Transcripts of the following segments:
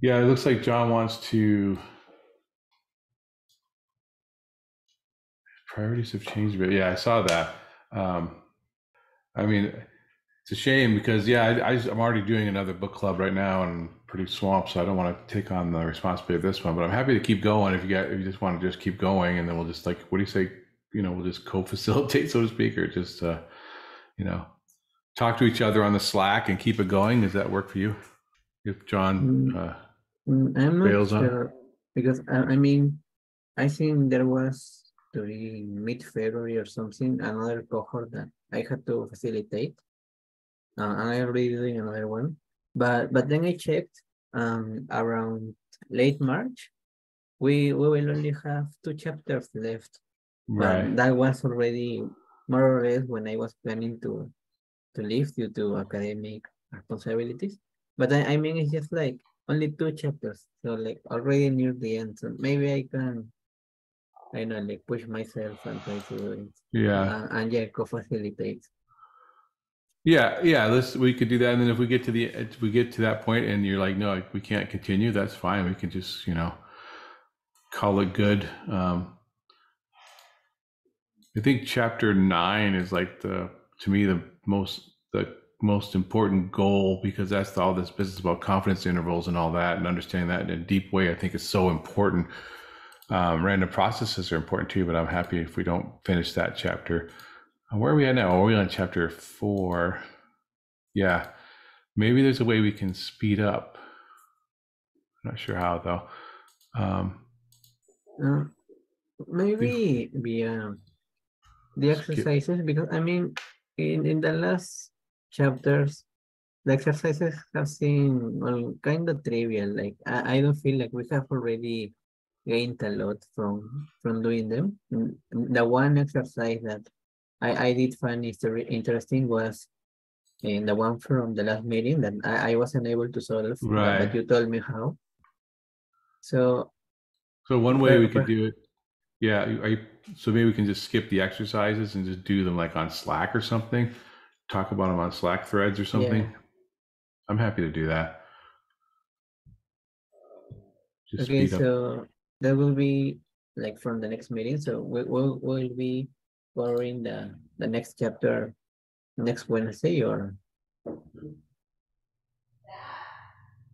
Yeah, it looks like John wants to. Priorities have changed a bit. Yeah, I saw that. Um, I mean, it's a shame because yeah, I, I, am already doing another book club right now and pretty swamped, so I don't want to take on the responsibility of this one. But I'm happy to keep going if you get if you just want to just keep going, and then we'll just like what do you say? You know, we'll just co-facilitate, so to speak, or just uh, you know, talk to each other on the Slack and keep it going. Does that work for you? If John mm, uh, mm, I'm not sure because I, I mean, I think there was during mid-February or something another cohort that I had to facilitate, uh, and I already doing another one. But but then I checked um around late March, we we will only have two chapters left. Right. But that was already more or less when I was planning to to leave due to academic responsibilities. But I, I mean it's just like only two chapters. So like already near the end. So maybe I can I know like push myself and try to do it. Yeah. Uh, and yeah, co-facilitate. Yeah, yeah. Let's we could do that, and then if we get to the if we get to that point, and you're like, no, we can't continue. That's fine. We can just you know call it good. Um, I think chapter nine is like the to me the most the most important goal because that's all this business about confidence intervals and all that, and understanding that in a deep way. I think is so important. Um, random processes are important too, but I'm happy if we don't finish that chapter. Where are we at now? Are we on chapter four? Yeah. Maybe there's a way we can speed up. I'm not sure how though. Um, uh, maybe via the exercises because I mean in, in the last chapters the exercises have seemed well kind of trivial. Like I, I don't feel like we have already gained a lot from from doing them. Mm, mm, the one exercise that I, I did find interesting was in the one from the last meeting that I, I wasn't able to solve, right. but you told me how. So, so one way we could do it, yeah. I, so maybe we can just skip the exercises and just do them like on Slack or something. Talk about them on Slack threads or something. Yeah. I'm happy to do that. Just okay, so that will be like from the next meeting. So we will we'll be covering the the next chapter next Wednesday or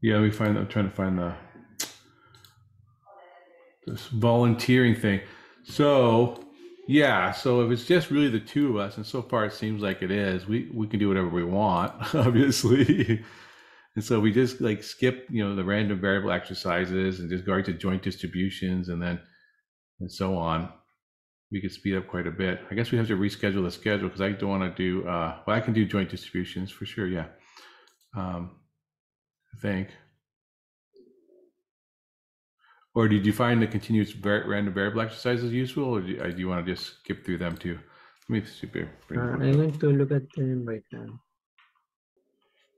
yeah we find i'm trying to find the this volunteering thing so yeah so if it's just really the two of us and so far it seems like it is we we can do whatever we want obviously and so we just like skip you know the random variable exercises and just go right to joint distributions and then and so on we could speed up quite a bit. I guess we have to reschedule the schedule because I don't want to do, uh, well, I can do joint distributions for sure. Yeah. Um, I think. Or did you find the continuous var- random variable exercises useful or do you, uh, do you, want to just skip through them too? Let me see. Bring uh, I'm going to look at them right now.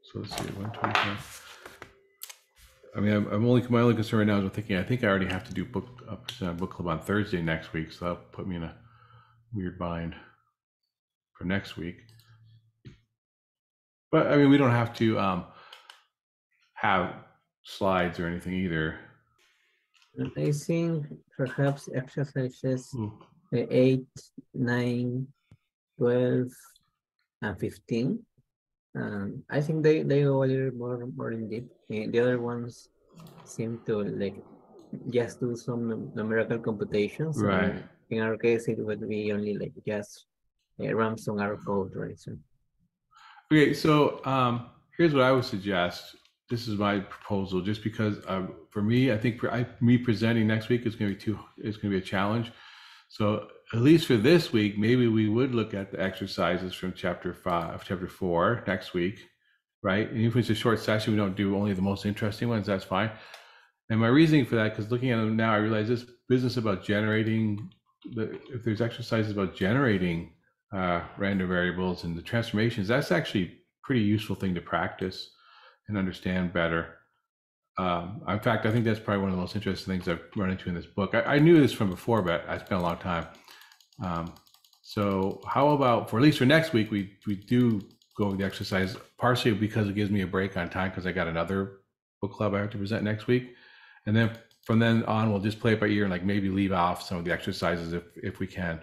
So let's see, 125. I mean, I'm, I'm only my only concern right now is I'm thinking I think I already have to do book uh, book club on Thursday next week, so that'll put me in a weird bind for next week. But I mean, we don't have to um, have slides or anything either. I think perhaps exercises Ooh. 8, 9, 12, and 15 um, I think they, they go a little more more in deep. The other ones seem to like just do some numerical computations. Right. In our case, it would be only like just uh, ramps on our code, right? So. Okay, so um, here's what I would suggest. This is my proposal, just because um, for me, I think for I, me presenting next week is going to be too. It's going to be a challenge. So at least for this week, maybe we would look at the exercises from chapter five, chapter four next week, right? And if it's a short session, we don't do only the most interesting ones, that's fine. And my reasoning for that, because looking at them now, I realize this business about generating, the, if there's exercises about generating uh, random variables and the transformations, that's actually pretty useful thing to practice and understand better. Um, in fact, I think that's probably one of the most interesting things I've run into in this book. I, I knew this from before, but I spent a long time um, so how about for at least for next week, we we do go with the exercise partially because it gives me a break on time because I got another book club I have to present next week, and then from then on we'll just play it by ear and like maybe leave off some of the exercises if if we can.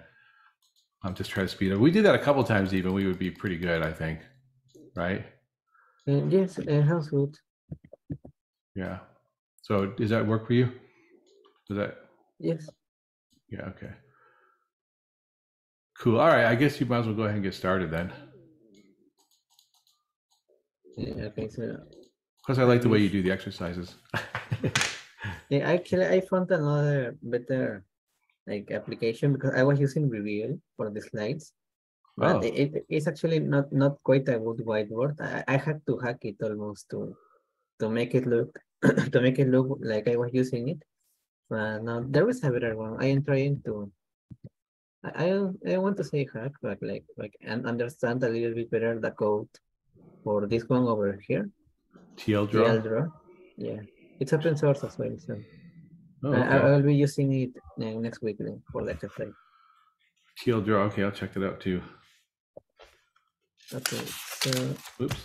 I'm um, just try to speed up. We did that a couple times even. We would be pretty good, I think. Right? Uh, yes, sounds good. Yeah. So does that work for you? Does that? Yes. Yeah. Okay. Cool. All right. I guess you might as well go ahead and get started then. Yeah, okay, so Plus, I like the way you do the exercises. yeah, actually I found another better like application because I was using Reveal for the slides. But Oh. it, it- it's actually not not quite a good whiteboard. I, I had to hack it almost to to make it look to make it look like I was using it. But no, there is a better one. I am trying to I I don't- I don't want to say hack, but like like and understand a little bit better the code for this one over here. TL The draw. Yeah. It's open source as well. So Oh, I, I, will be using it uh, next week for the exercise. tldraw. Okay, I'll check it out too. Okay, so Oops.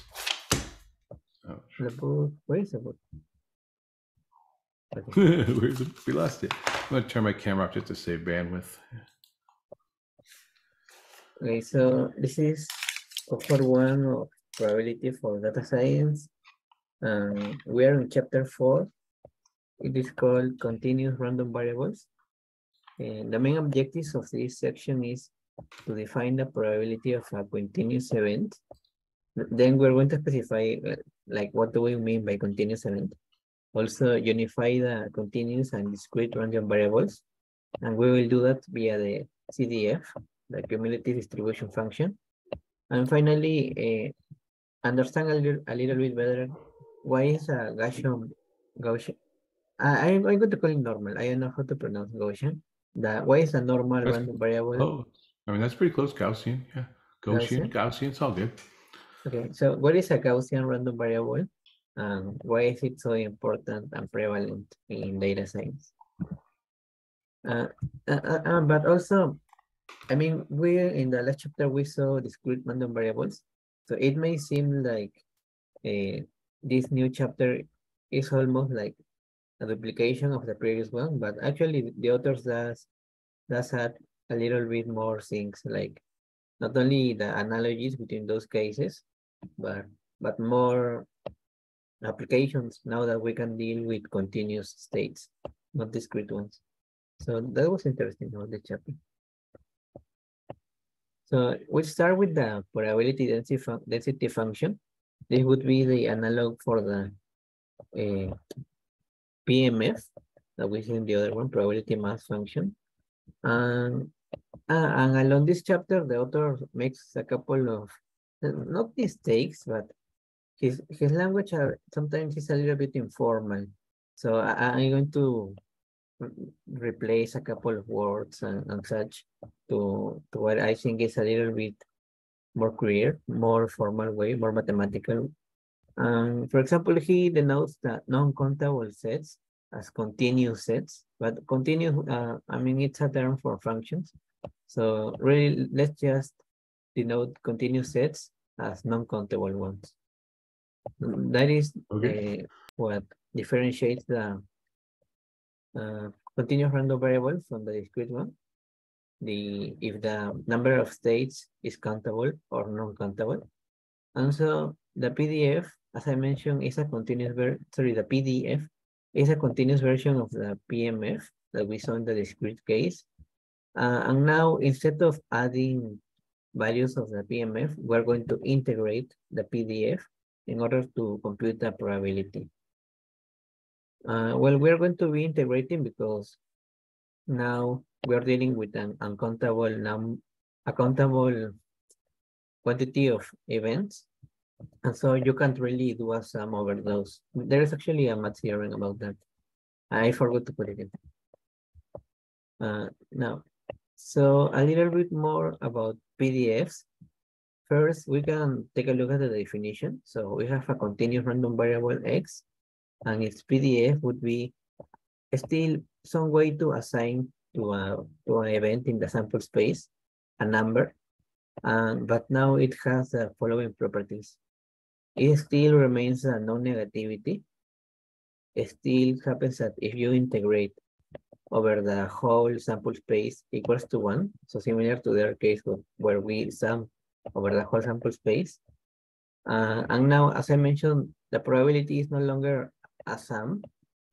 Oh, the book, where is the book? Okay. We lost it. I'm gonna turn my camera off just to save bandwidth. okay, so this is cohort one of probability for data science. Um, we are in chapter four. It is called continuous random variables. And the main objectives of this section is to define the probability of a continuous event. Then we're going to specify uh, like what do we mean by continuous event. Also unify the continuous and discrete random variables. And we will do that via the CDF, the cumulative distribution function. And finally, uh, understand a little, a little bit better why is a Gaussian, Gaussian, I, I'm I'm going to call it normal. I don't know how to pronounce Gaussian. The, why is a normal random variable? Oh, I mean that's pretty close. Gaussian. Yeah. Gaussian. Gaussian? Gaussian. It's all good. Okay, so what is a Gaussian random variable? And why is it so important and prevalent in data science? Uh, uh, uh, uh, but also, I mean, we in the last chapter we saw discrete random variables. So it may seem like uh, this new chapter is almost like a duplication of the previous one, but actually the authors does does add a little bit more things like not only the analogies between those cases, but but more applications now that we can deal with continuous states, not discrete ones. So that was interesting about the chapter. So we start with the probability density, fun density function. This would be the analog for the uh, PMF that we see in the other one, probability mass function. And, uh, and along this chapter, the author makes a couple of, not mistakes, but his, his language are, sometimes is a little bit informal. So I, I'm going to replace a couple of words and, and such to, to what I think is a little bit more clear, more formal way, more mathematical. Um, for example, he denotes that non-countable sets as continuous sets, but continuous, uh, I mean, it's a term for functions. So really, let's just denote continuous sets as non-countable ones. That is Okay. uh, what differentiates the uh, continuous random variable from the discrete one. The if the number of states is countable or non-countable. And so the PDF, as I mentioned, is a continuous sorry, the PDF is a continuous version of the PMF that we saw in the discrete case. Uh, and now instead of adding values of the PMF, we're going to integrate the PDF in order to compute the probability. Uh, well, we're going to be integrating because now we're dealing with an uncountable num accountable quantity of events. And so you can't really do a sum over those. There is actually a math theorem about that. I forgot to put it in. Uh, now, so a little bit more about PDFs. First, we can take a look at the definition. So we have a continuous random variable X, and its PDF would be still some way to assign to a to an event in the sample space a number. Um, but now it has the following properties. It still remains a non-negativity. still happens that if you integrate over the whole sample space equals to one, so similar to their case where we sum over the whole sample space. Uh, and now, as I mentioned, the probability is no longer a sum,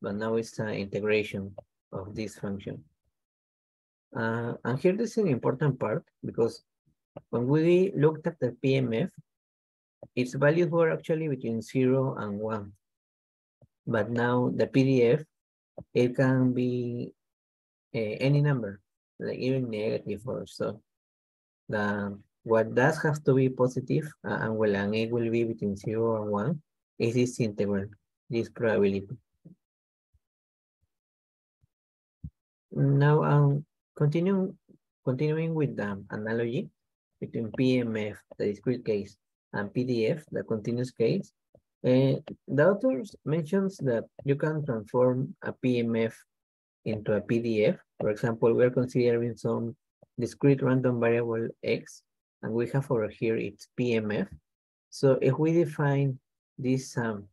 but now it's an integration of this function. Uh, and here this is an important part because when we looked at the PMF, its values were actually between zero and one. But now the PDF, it can be uh, any number, like even negative or so. The what does have to be positive, uh, and well, and it will be between zero and one, is this integral, this probability. Now, um, continue, continuing with the analogy between PMF, the discrete case, and PDF, the continuous case, uh, the authors mentions that you can transform a PMF into a PDF. For example, we're considering some discrete random variable X, and we have over here its PMF. So if we define this sum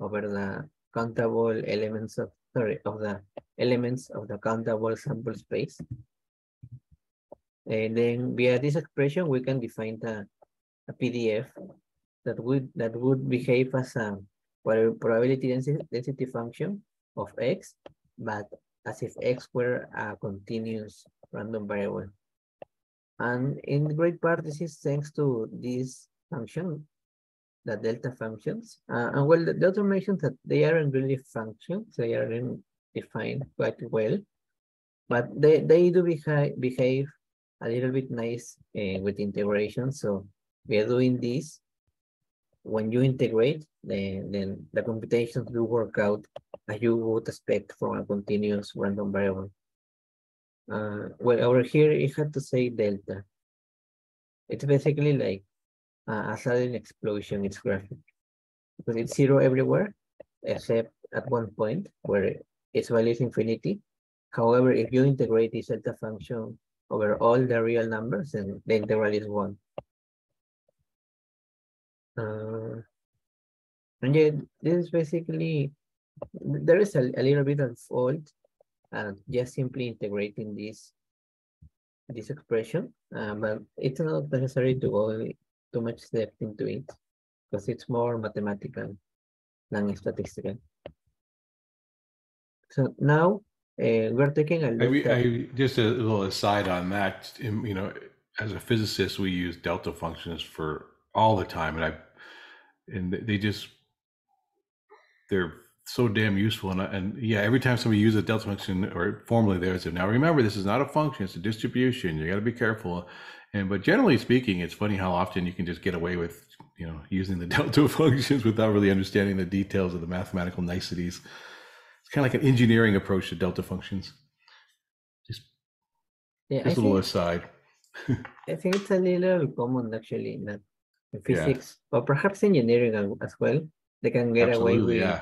over the countable elements of, sorry, of the elements of the countable sample space, and then via this expression, we can define the, a PDF that would that would behave as a probability density, density function of x, but as if x were a continuous random variable. And in great part, this is thanks to this function, the delta functions. Uh, and well, the, the author mentions that they aren't really functions, they aren't defined quite well, but they, they do behave, behave a little bit nice uh, with integration. So we are doing this when you integrate, then, then the computations do work out as you would expect from a continuous random variable. Uh, well, over here, it had to say delta. It's basically like uh, a sudden explosion, it's graphic. Because it's zero everywhere, except at one point where its value is infinity. However, if you integrate this delta function over all the real numbers, then the integral is one. Uh, and yeah, this is basically, there is a, a little bit of fault and just simply integrating this this expression, uh, but it's not necessary to go too much depth into it because it's more mathematical than statistical. So now uh, we're taking a look. I, I, just a little aside on that. You know, as a physicist, we use delta functions for all the time, and I and they just they're so damn useful. And, and yeah, every time somebody uses a delta function or formula there, so now remember this is not a function; it's a distribution. You got to be careful. And but generally speaking, it's funny how often you can just get away with you know using the delta functions without really understanding the details of the mathematical niceties. It's kind of like an engineering approach to delta functions. Just, yeah, just I a little aside. I think it's a little common actually that physics yeah. or perhaps engineering as well they can get Absolutely, away with yeah.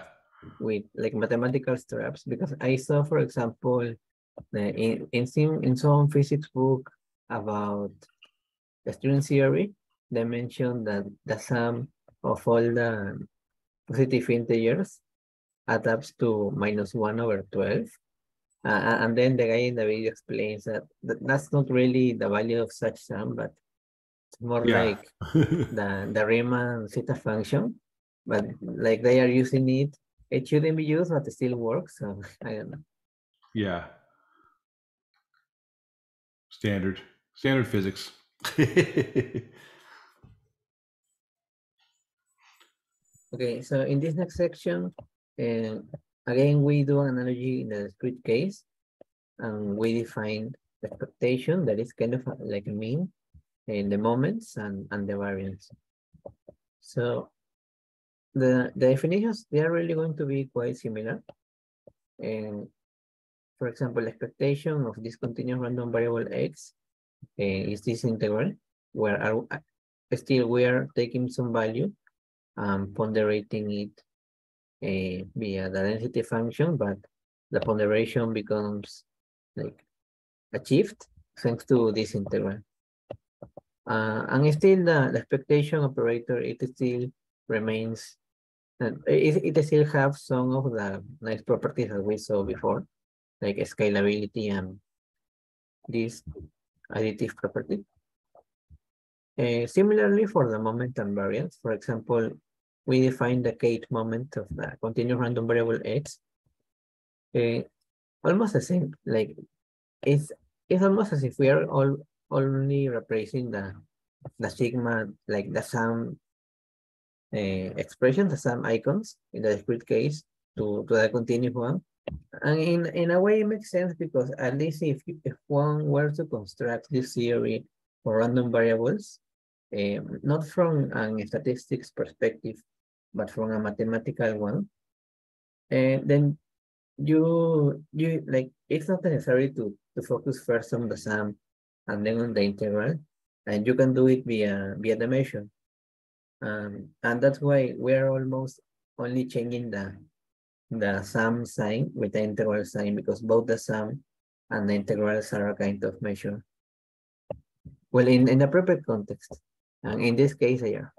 with like mathematical straps because i saw for example in in some in some physics book about the string theory they mentioned that the sum of all the positive integers adds up to minus 1 over 12 uh, and then the guy in the video explains that, that that's not really the value of such sum but more yeah. like the, the Riemann zeta function, but like they are using it, it shouldn't be used, but it still works. So I don't know. Yeah. Standard, standard physics. okay, so in this next section, uh, again, we do an analogy in the discrete case, and we define expectation that is kind of like a mean in the moments and, and the variance. So the, the definitions, they are really going to be quite similar. And for example, expectation of this continuous random variable x uh, is this integral, where are, still we are taking some value and ponderating it uh, via the density function, but the ponderation becomes like achieved thanks to this integral. Uh, and still the, the expectation operator, it still remains And it, it still have some of the nice properties that we saw before, like scalability and this additive property. Uh, similarly, for the moment and variance, for example, we define the kth moment of the continuous random variable x. Uh, almost the same, like it's it's almost as if we are all only replacing the the sigma, like the sum uh, expression, the sum icons in the discrete case to, to the continuous one. And in, in a way, it makes sense because at least if, if one were to construct this theory for random variables, um, not from an statistics perspective, but from a mathematical one, and uh, then you you like it's not necessary to to focus first on the sum and then on the integral, and you can do it via via the measure. Um, and that's why we're almost only changing the the sum sign with the integral sign because both the sum and the integrals are a kind of measure. Well, in, in the appropriate context, and in this case, are.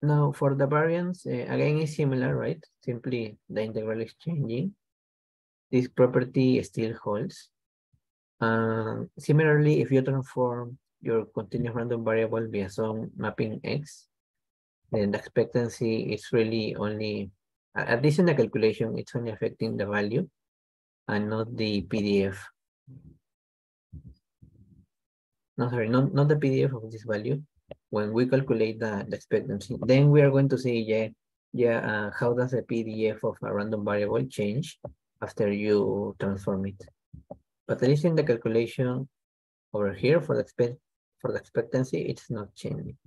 Now, for the variance, uh, again, is similar, right? Simply the integral is changing. This property still holds. Uh, similarly, if you transform your continuous random variable via some mapping x, then the expectancy is really only, at least in the calculation, it's only affecting the value and not the PDF. No, sorry, not, not the PDF of this value. When we calculate the, the expectancy, then we are going to see, yeah, yeah, uh, how does the PDF of a random variable change after you transform it? But at least in the calculation over here for the expect for the expectancy, it's not changing.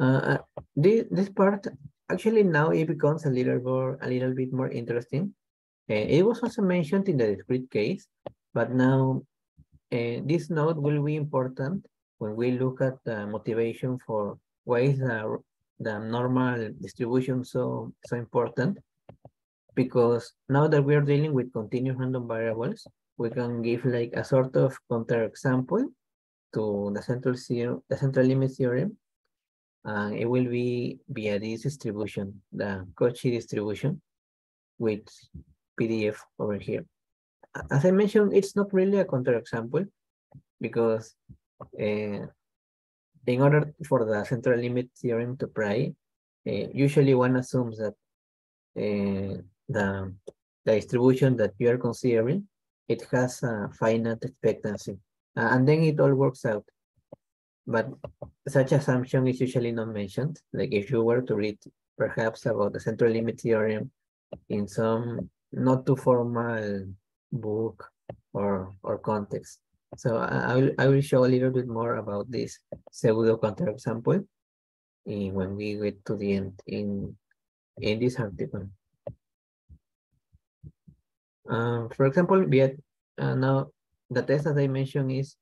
Uh, uh, this, this part, actually now it becomes a little more, a little bit more interesting. Uh, it was also mentioned in the discrete case, but now uh, this node will be important when we look at the motivation for why is the, the normal distribution so, so important. Because now that we are dealing with continuous random variables, we can give like a sort of counterexample to the central the central limit theorem and it will be via this distribution, the Cauchy distribution with PDF over here. As I mentioned, it's not really a counterexample because uh, in order for the central limit theorem to apply, uh, usually one assumes that uh, the, the distribution that you are considering, it has a finite expectancy. Uh, and then it all works out but such assumption is usually not mentioned. Like if you were to read perhaps about the central limit theorem in some not too formal book or or context. So I, will I will show a little bit more about this pseudo counterexample in, when we get to the end in in this article. Um, for example, we had, uh, now the test that I mentioned is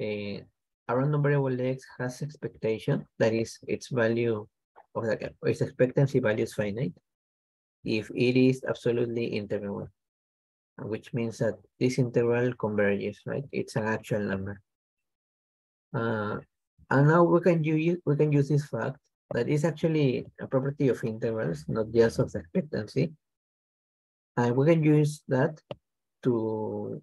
uh, a random variable x has expectation, that is its value of the its expectancy value is finite if it is absolutely integral, which means that this integral converges, right? It's an actual number. Uh, and now we can use we can use this fact that is actually a property of integrals, not just of the expectancy. And we can use that to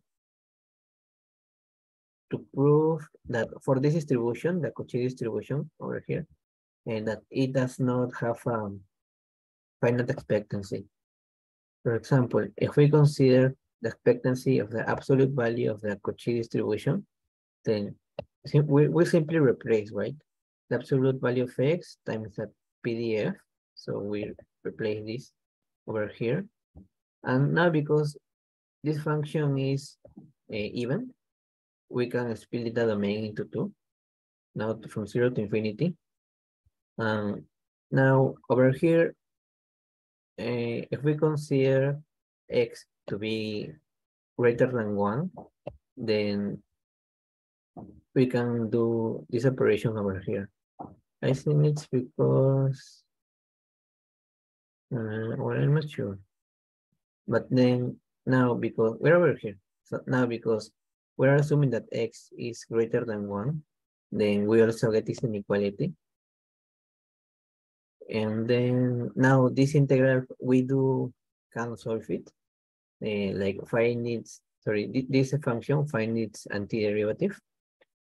to prove that for this distribution, the Cauchy distribution over here, and that it does not have a um, finite expectancy. For example, if we consider the expectancy of the absolute value of the Cauchy distribution, then we, we simply replace, right? The absolute value of x times the PDF. So we replace this over here. And now because this function is uh, even, we can split the domain into two, now from zero to infinity. Um, now over here, uh, if we consider x to be greater than one, then we can do this operation over here. I think it's because, uh, well, I'm not sure. But then now because we're over here. So now because we're assuming that x is greater than 1. then we also get this inequality. And then now this integral, we do can solve it. Uh, like find its, sorry, this function, find its antiderivative.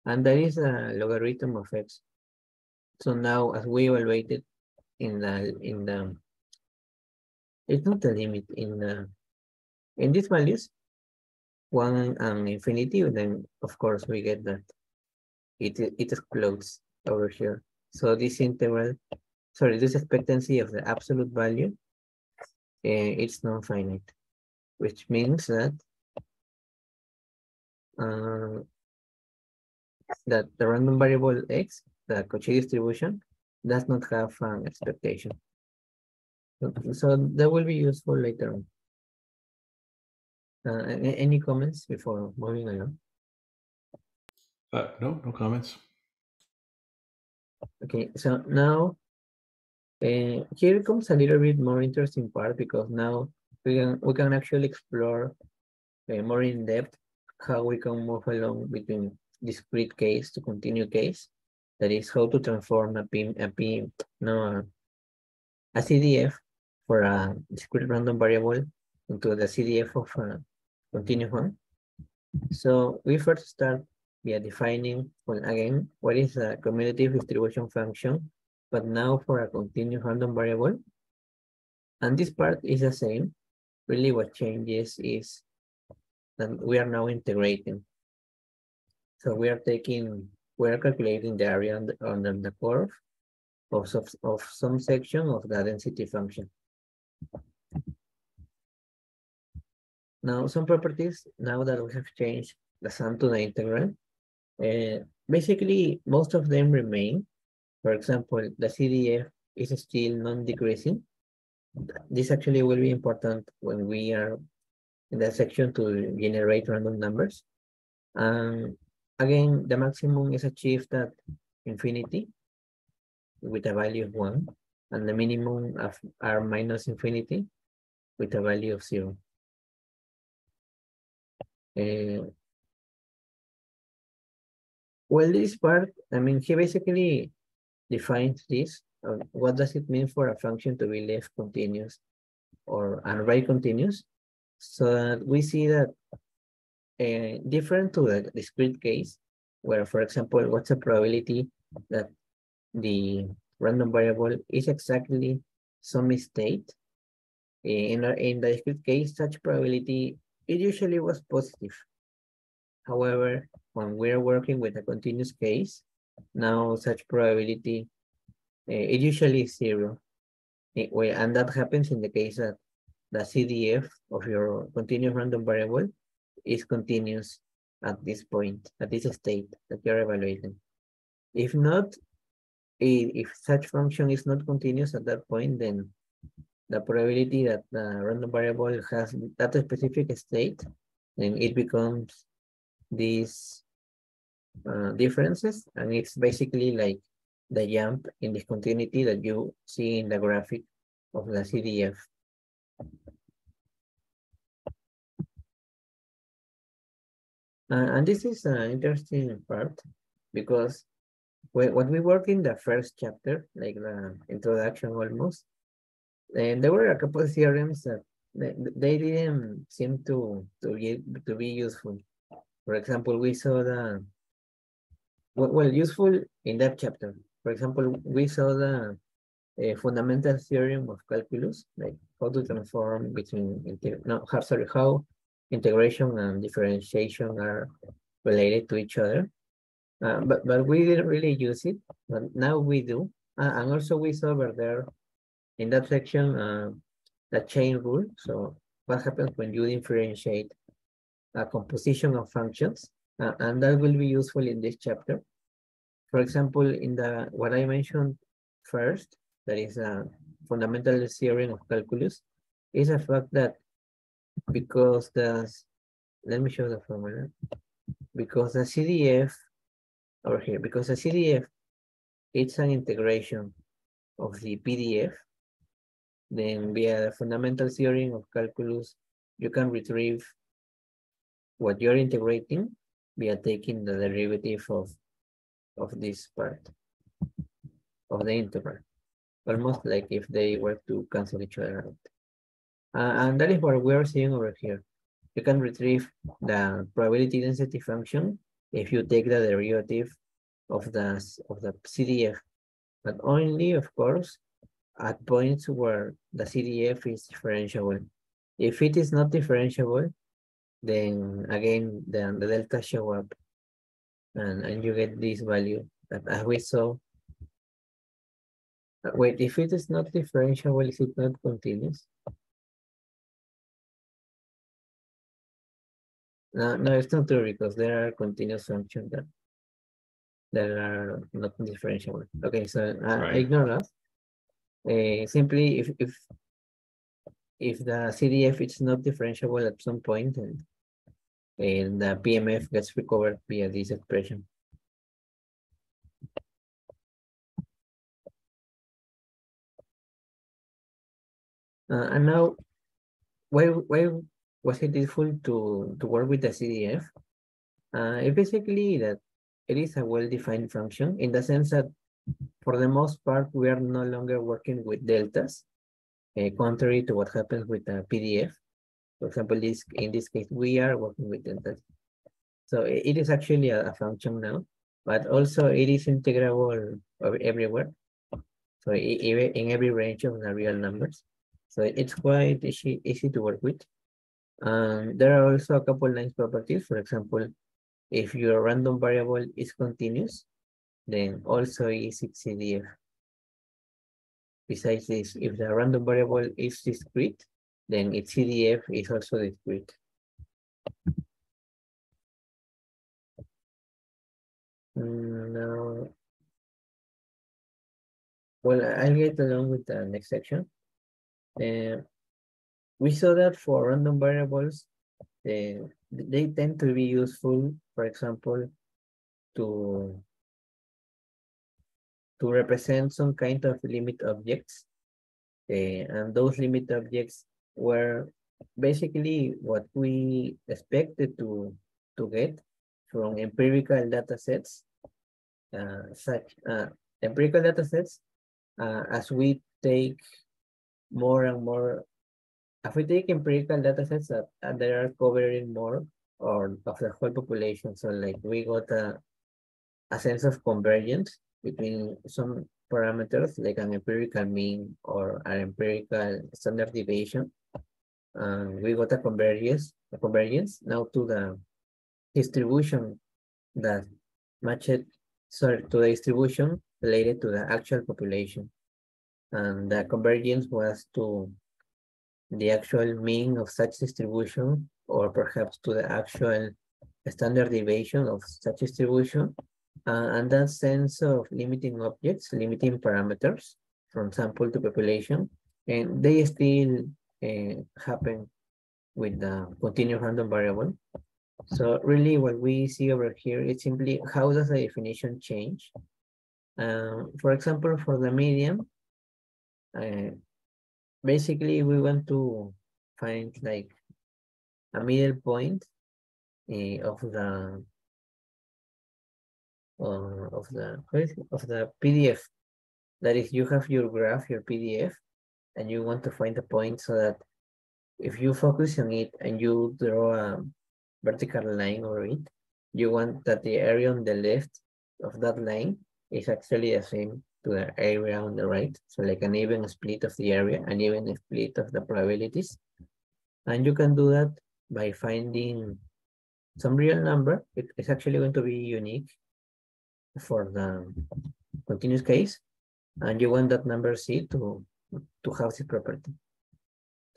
And that is a logarithm of x. So now as we evaluated in the, in the, it's not a limit in the, in these values, one and infinity, then of course we get that it, it explodes over here. So this integral, sorry, this expectancy of the absolute value, uh, it's non-finite, which means that uh, that the random variable x, the Cauchy distribution, does not have an expectation. So, that will be useful later on. Uh, any comments before moving along? Uh, no, no comments. Okay, so now uh, here comes a little bit more interesting part because now we can we can actually explore uh, more in depth how we can move along between discrete case to continue case. That is how to transform a P, a P no a CDF for a discrete random variable into the CDF of a continuous one. So we first start are defining, well, again, what is a cumulative distribution function, but now for a continuous random variable. And this part is the same. Really what changes is that we are now integrating. So we are taking, we are calculating the area under, under the curve of, of some section of the density function. Now, some properties, now that we have changed the sum to the integral, uh, basically, most of them remain. For example, the CDF is still non-decreasing. This actually will be important when we are in the section to generate random numbers. Um, again, the maximum is achieved at infinity with a value of one, and the minimum of r minus infinity with a value of zero. Uh, well, this part, I mean, he basically defines this. Uh, what does it mean for a function to be left continuous or right continuous? So that we see that uh, different to the discrete case, where, for example, what's the probability that the random variable is exactly some state? In, in the discrete case, such probability, it usually was positive. However, when we're working with a continuous case, now such probability, uh, it usually is zero. It, and that happens in the case that the CDF of your continuous random variable is continuous at this point, at this state that you're evaluating. If not, if such function is not continuous at that point, then the probability that the random variable has that specific state, then it becomes these uh, differences and it's basically like the jump in discontinuity that you see in the graphic of the CDF. Uh, and this is an interesting part because when we work in the first chapter, like the introduction almost, and there were a couple of theorems that they, didn't seem to to be to be useful. For example, we saw the, well, useful in that chapter. For example, we saw the fundamental theorem of calculus, like how to transform between, no, how, sorry, how integration and differentiation are related to each other. Uh, but, but we didn't really use it, but now we do. Uh, and also we saw over there in that section, uh, the chain rule. So what happens when you differentiate a composition of functions, uh, and that will be useful in this chapter. For example, in the what I mentioned first, that is a fundamental theorem of calculus, is a fact that because the, let me show the formula, because the CDF, over here, because the CDF, it's an integration of the PDF, then via the fundamental theorem of calculus, you can retrieve what you're integrating via taking the derivative of of this part of the interval. Almost like if they were to cancel each other out. Uh, and that is what we're seeing over here. You can retrieve the probability density function if you take the derivative of the of the CDF, but only, of course, at points where the CDF is differentiable. If it is not differentiable, then again, then the delta show up and, and you get this value that as we saw. Wait, if it is not differentiable, is it not continuous? No, no, it's not true because there are continuous functions that that are not differentiable. Okay, so uh, right. ignore that. Uh, simply, if if if the CDF is not differentiable at some point, and, and the PMF gets recovered via this expression. Uh, and now, why why was it useful to, to work with the CDF? Uh, basically that it is a well-defined function in the sense that for the most part, we are no longer working with deltas, uh, contrary to what happens with the PDF. For example, this in this case, we are working with deltas. So it is actually a, a function now, but also it is integrable everywhere. So in every range of the real numbers. So it's quite easy, easy to work with. Um, there are also a couple nice properties. For example, if your random variable is continuous, then also is CDF. Besides this, if the random variable is discrete, then its CDF is also discrete. Mm, now, well, I'll get along with the next section. Uh, we saw that for random variables, uh, they tend to be useful, for example, to, to represent some kind of limit objects. Uh, and those limit objects were basically what we expected to, to get from empirical data sets, uh, such uh, empirical data sets, uh, as we take more and more if we take empirical data sets that, that they are covering more or of the whole population, so like we got a, a sense of convergence between some parameters like an empirical mean or an empirical standard deviation. We got a convergence, a convergence now to the distribution that matched, sorry, to the distribution related to the actual population. And the convergence was to the actual mean of such distribution or perhaps to the actual standard deviation of such distribution uh, and that sense of limiting objects, limiting parameters from sample to population, and they still uh, happen with the continuous random variable. So really what we see over here is simply how does the definition change? Um, for example, for the median, uh, basically we want to find like a middle point uh, of the uh, of the of the PDF. That is, you have your graph, your PDF, and you want to find a point so that if you focus on it and you draw a vertical line over it, you want that the area on the left of that line is actually the same to the area on the right. So like an even split of the area, an even split of the probabilities. And you can do that by finding some real number. It is actually going to be unique for the continuous case. And you want that number C to, to have this property.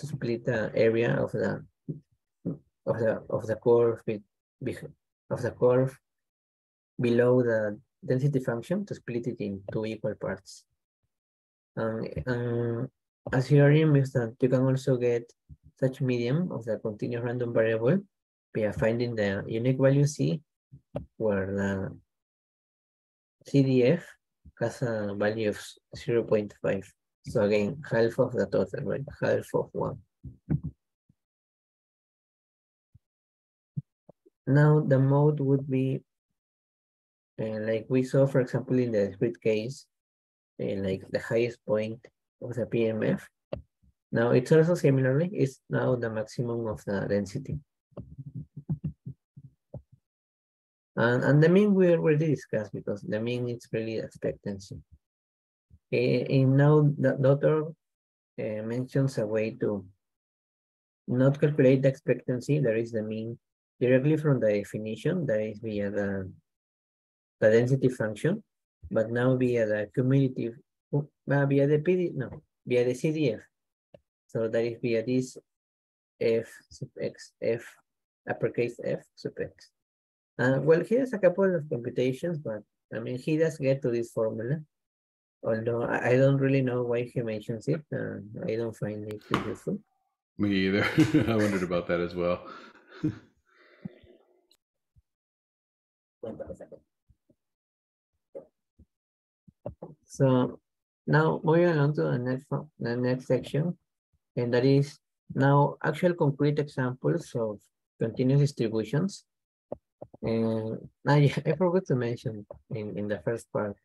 To split the area of the of the of the curve of the curve below the density function to split it in two equal parts. Um, um, a theorem is that you can also get such median of the continuous random variable by finding the unique value C, where the CDF has a value of 0 0.5. So again, half of the total, right? Half of one. Now the mode would be And like we saw, for example, in the discrete case, uh, like the highest point of the PMF. Now it's also similarly, it's now the maximum of the density. And, and the mean we already discussed because the mean is really expectancy. And now the doctor uh, mentions a way to not calculate the expectancy, there is the mean directly from the definition, that is via the, the density function, but now via the cumulative, uh, via the PD, no, via the CDF. So that is via this F sub X, F uppercase F sub X. Uh, well, here's a couple of computations, but I mean, he does get to this formula. Although I, I don't really know why he mentions it. Uh, I don't find it useful. Me either. I wondered about that as well. so now moving along to the next the next section, and that is now actual concrete examples of continuous distributions. And I, I forgot to mention in, in the first part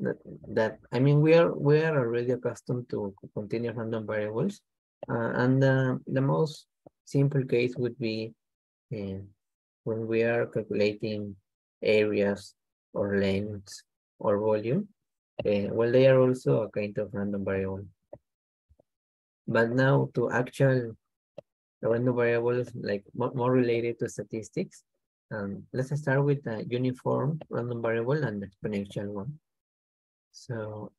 that, that I mean we are we are already accustomed to continuous random variables, uh, and uh, the most simple case would be uh, when we are calculating areas or lengths or volume. Uh, well, they are also a kind of random variable. But now to actual random variables like more related to statistics, um, let's start with the uniform random variable and exponential one. So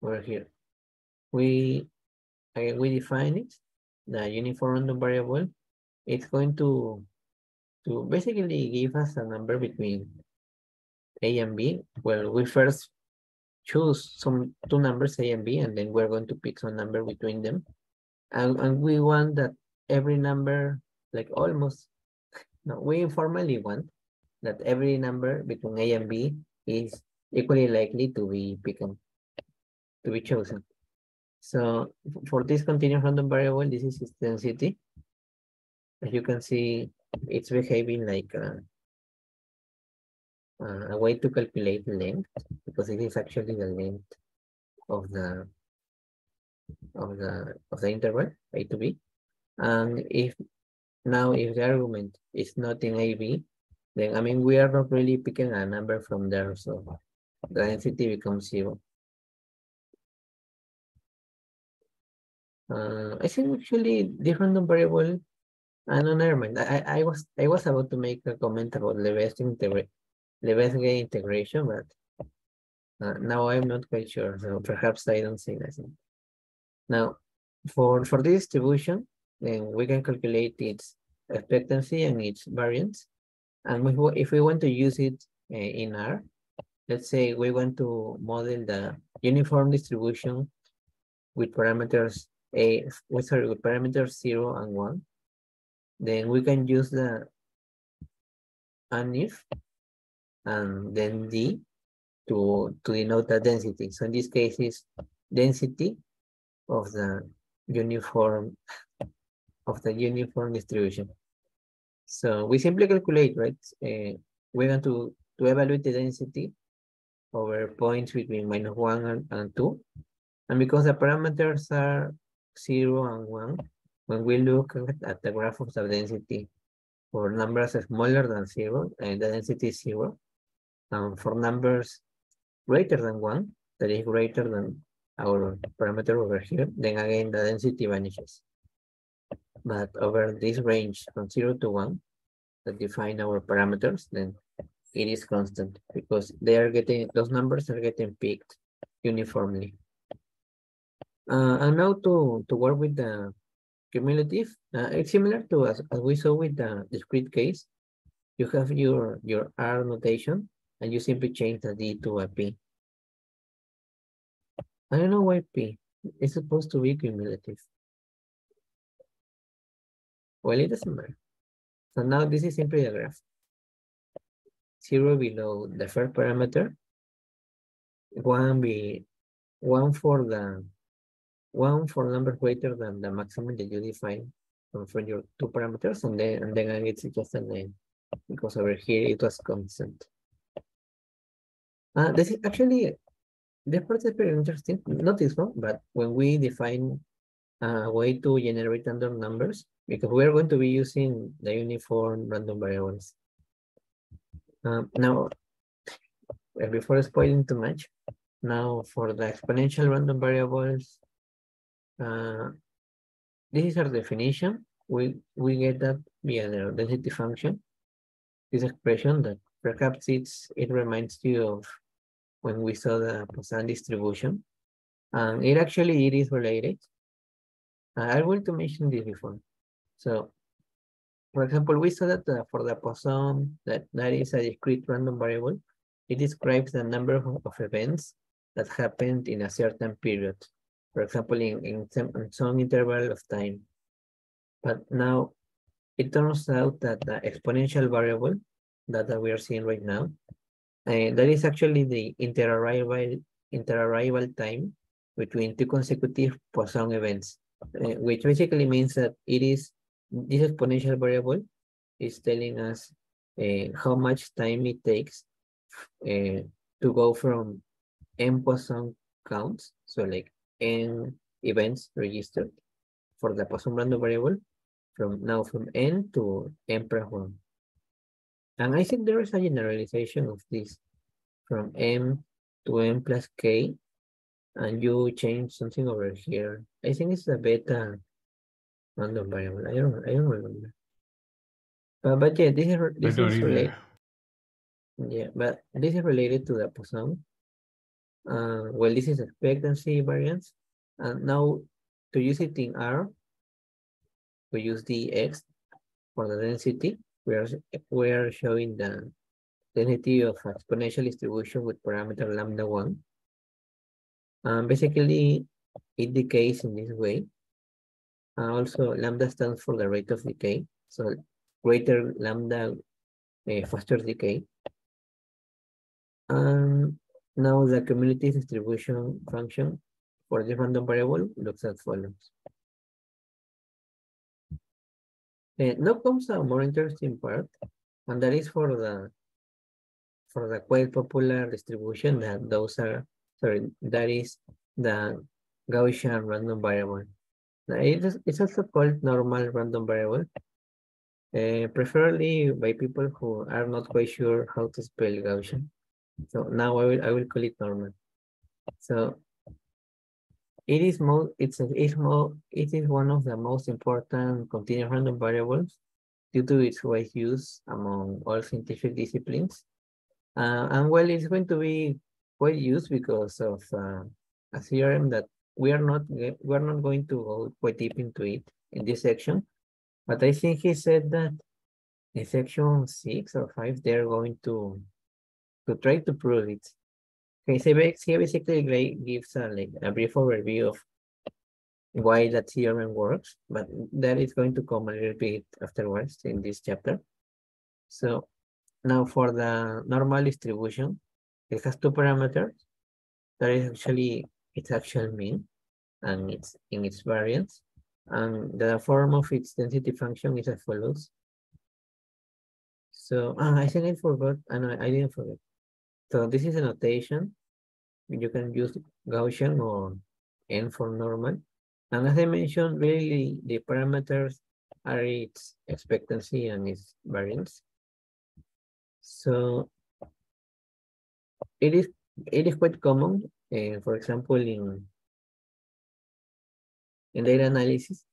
we're here. We okay, we define it, the uniform random variable. It's going to to basically give us a number between A and B. Well, we first choose some two numbers A and B, and then we're going to pick some number between them. And, and we want that every number, like almost, no, we informally want that every number between A and B is equally likely to be picked, to be chosen. So for this continuous random variable, this is its density. As you can see, it's behaving like a, a way to calculate length because it is actually the length of the of the of the interval a to b and if now if the argument is not in ab then i mean we are not really picking a number from there so the density becomes zero uh, i think actually different variable I don't never mind. I, I was I was about to make a comment about Lebesgue Lebesgue integration, but uh, now I'm not quite sure. So perhaps I don't say that. Now, for for this distribution, then we can calculate its expectancy and its variance. And if we want to use it uh, in R, let's say we want to model the uniform distribution with parameters a, with, sorry, with parameters zero and one then we can use the unif and then D to, to denote the density. So in this case is density of the uniform of the uniform distribution. So we simply calculate, right? Uh, we're going to, to evaluate the density over points between minus one and, and two. And because the parameters are zero and one, when we look at the graph of the density for numbers smaller than zero, and the density is zero, and for numbers greater than one, that is greater than our parameter over here, then again the density vanishes. But over this range from zero to one, that define our parameters, then it is constant because they are getting, those numbers are getting picked uniformly. Uh, and now to, to work with the cumulative. Uh, it's similar to as, as we saw with the discrete case. You have your, your R notation and you simply change the D to a P. I don't know why P. It's supposed to be cumulative. Well, it doesn't matter. So now this is simply a graph. Zero below the first parameter. One be one for the one for number greater than the maximum that you define from, your two parameters, and then and then it's just a name. because over here it was constant. Uh, this is actually, this part is very interesting, not this one, but when we define a way to generate random numbers, because we're going to be using the uniform random variables. Um, now, before spoiling too much, now for the exponential random variables, uh, this is our definition. We, we get that via the density function. This expression that perhaps it's it reminds you of when we saw the Poisson distribution. And it actually it is related. Uh, I want to mention this before. So, for example, we saw that uh, for the Poisson, that, that is a discrete random variable. It describes the number of, of events that happened in a certain period. For example, in, in, some, in some interval of time. But now it turns out that the exponential variable that, that we are seeing right now, uh, that is actually the interarrival, interarrival time between two consecutive Poisson events, uh, which basically means that it is this exponential variable is telling us uh, how much time it takes uh, to go from n Poisson counts, so like n events registered for the Poisson random variable from now from n to n plus 1. And I think there is a generalization of this from m to n plus k, and you change something over here. I think it's a beta random variable. I don't, I don't remember. But, but yeah, this is, this is related. Yeah, but this is related to the Poisson. Uh, well, this is expectancy variance. And now to use it in R, we use the X for the density. We are, we are showing the density of exponential distribution with parameter lambda 1. Um, basically, it decays in this way. Uh, also, lambda stands for the rate of decay. So greater lambda, uh, faster decay. Um, now the cumulative distribution function for this random variable looks as follows. Uh, now comes a more interesting part, and that is for the for the quite popular distribution that those are sorry that is the Gaussian random variable. It's also called normal random variable, uh, preferably by people who are not quite sure how to spell Gaussian. So now I will I will call it normal. So it is more it's a, it's more it is one of the most important continuous random variables due to its wide use among all scientific disciplines. Uh, and well, it's going to be quite used because of uh, a theorem that we are not we are not going to go quite deep into it in this section. But I think he said that in section six or five, they're going to to try to prove it. Okay, so he basically gives a, like, a brief overview of why that theorem works, but that is going to come a little bit afterwards in this chapter. So now for the normal distribution, it has two parameters. That is actually its actual mean and it's in its variance. And the form of its density function is as follows. So uh, I think I forgot, I know I didn't forget. So this is a notation. You can use Gaussian or N for normal. And as I mentioned, really the parameters are its expectancy and its variance. So it is it is quite common, uh, for example, in in data analysis,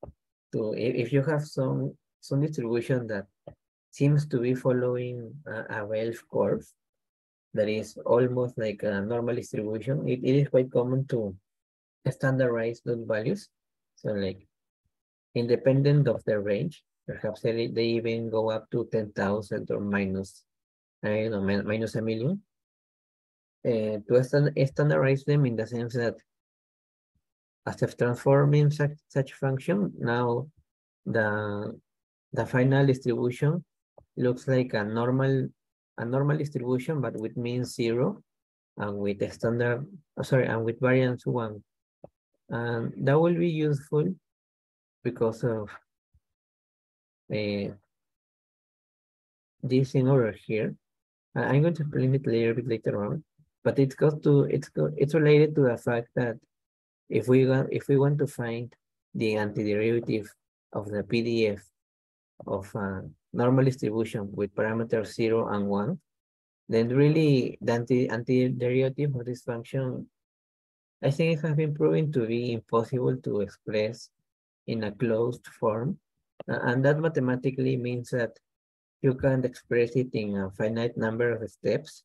to if you have some some distribution that seems to be following a, a curve, that is almost like a normal distribution, it, it is quite common to standardize those values. So like independent of the range, perhaps they, they even go up to 10,000 or minus, I don't know, minus a million. To stand, standardize them in the sense that after transforming such, such function, now the, the final distribution looks like a normal a normal distribution, but with mean zero and with the standard, oh, sorry, and with variance one. And that will be useful because of uh, this thing over here. I'm going to explain it a little bit later on, but it goes to it's it's related to the fact that if we want if we want to find the antiderivative of the PDF of a normal distribution with parameters zero and one, then really the anti antiderivative of this function, I think it has been proven to be impossible to express in a closed form. And that mathematically means that you can't express it in a finite number of steps,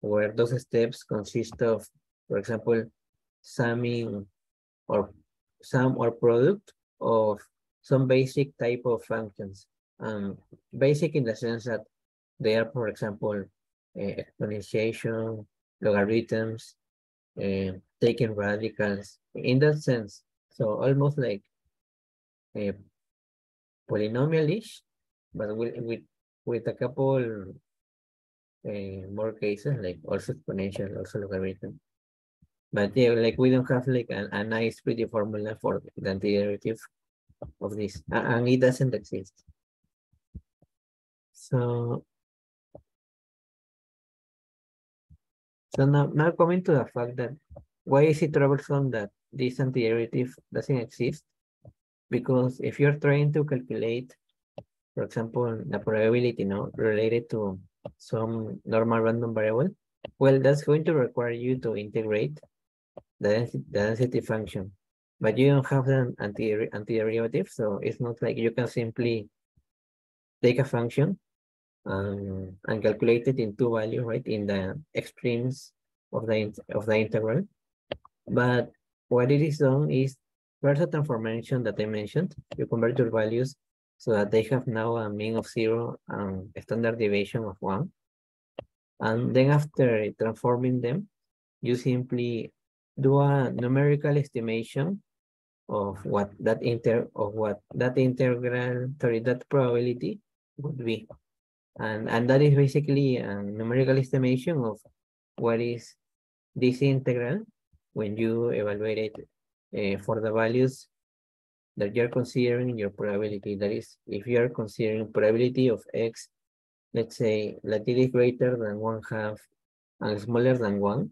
where those steps consist of, for example, summing or sum or product of some basic type of functions. Um, basic in the sense that they are, for example, uh, exponentiation, logarithms, uh, taking radicals, in that sense. So almost like a polynomial-ish, but with, with, with a couple uh, more cases, like also exponential, also logarithm. But yeah, like we don't have like a, a nice pretty formula for the derivative of this, and it doesn't exist. So, so now, now coming to the fact that why is it troublesome that this antiderivative doesn't exist? Because if you're trying to calculate, for example, the probability no, related to some normal random variable, well, that's going to require you to integrate the density, the density function, but you don't have an anti antiderivative, so it's not like you can simply take a function um, and calculate it in two values, right, in the extremes of the of the integral. But what it is done is first a transformation that I mentioned. You convert your values so that they have now a mean of zero and a standard deviation of one. And then after transforming them, you simply do a numerical estimation of what that inter of what that integral sorry that probability would be and and that is basically a numerical estimation of what is this integral when you evaluate it uh, for the values that you're considering your probability that is if you are considering probability of x let's say that it is greater than one half and smaller than one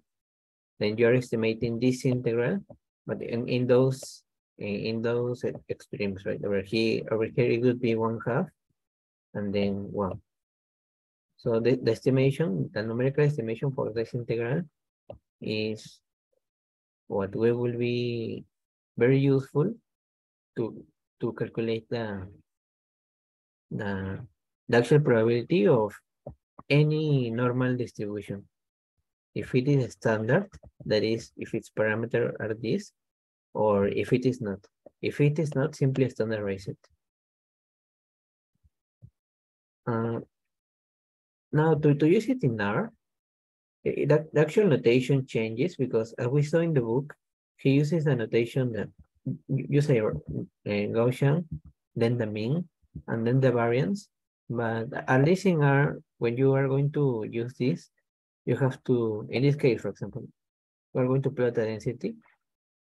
then you're estimating this integral, but in, in those in, those extremes, right? Over here, over here it would be one half and then one. So the, the estimation, the numerical estimation for this integral is what we will be very useful to to calculate the the, the actual probability of any normal distribution if it is standard, that is, if its parameter are this, or if it is not. If it is not, simply standardize it. Uh, now, to, to use it in R, it, that, the actual notation changes because as we saw in the book, he uses a notation that you say uh, Gaussian, then the mean, and then the variance. But at least in R, when you are going to use this, you have to, in this case, for example, we're going to plot the density.